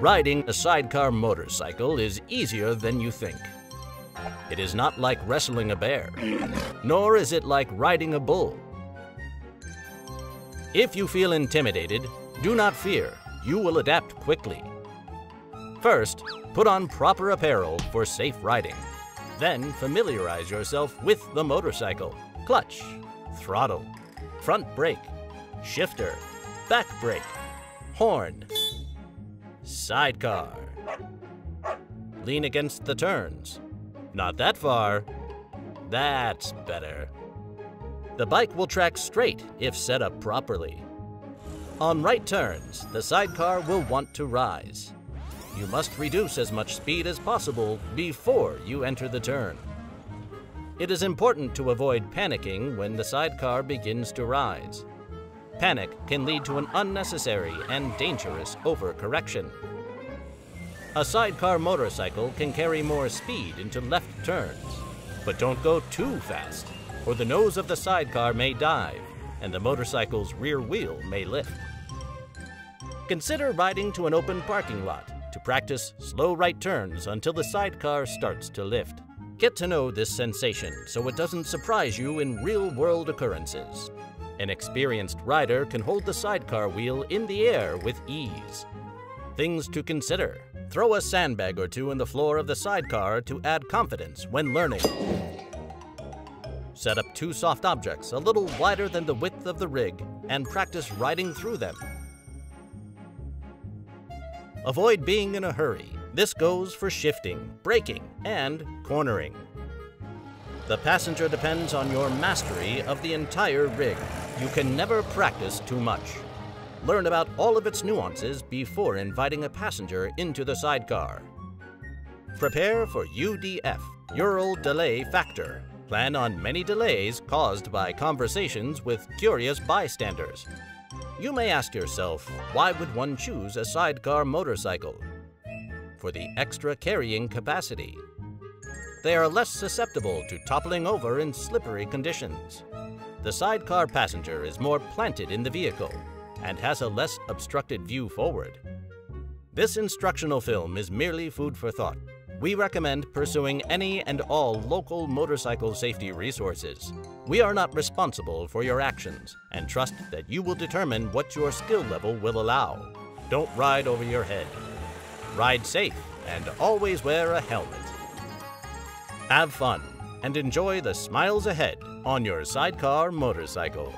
Riding a sidecar motorcycle is easier than you think. It is not like wrestling a bear, nor is it like riding a bull. If you feel intimidated, do not fear, you will adapt quickly. First, put on proper apparel for safe riding. Then familiarize yourself with the motorcycle, clutch, throttle, front brake, shifter, back brake, horn, sidecar. Lean against the turns. Not that far. That's better. The bike will track straight if set up properly. On right turns, the sidecar will want to rise. You must reduce as much speed as possible before you enter the turn. It is important to avoid panicking when the sidecar begins to rise. Panic can lead to an unnecessary and dangerous overcorrection. A sidecar motorcycle can carry more speed into left turns, but don't go too fast, or the nose of the sidecar may dive and the motorcycle's rear wheel may lift. Consider riding to an open parking lot to practice slow right turns until the sidecar starts to lift. Get to know this sensation so it doesn't surprise you in real-world occurrences. An experienced rider can hold the sidecar wheel in the air with ease. Things to consider. Throw a sandbag or two in the floor of the sidecar to add confidence when learning. Set up two soft objects a little wider than the width of the rig and practice riding through them. Avoid being in a hurry. This goes for shifting, braking, and cornering. The passenger depends on your mastery of the entire rig. You can never practice too much. Learn about all of its nuances before inviting a passenger into the sidecar. Prepare for UDF, Ural Delay Factor. Plan on many delays caused by conversations with curious bystanders. You may ask yourself, why would one choose a sidecar motorcycle? For the extra carrying capacity. They are less susceptible to toppling over in slippery conditions. The sidecar passenger is more planted in the vehicle and has a less obstructed view forward. This instructional film is merely food for thought. We recommend pursuing any and all local motorcycle safety resources. We are not responsible for your actions and trust that you will determine what your skill level will allow. Don't ride over your head. Ride safe and always wear a helmet. Have fun and enjoy the smiles ahead on your sidecar motorcycle.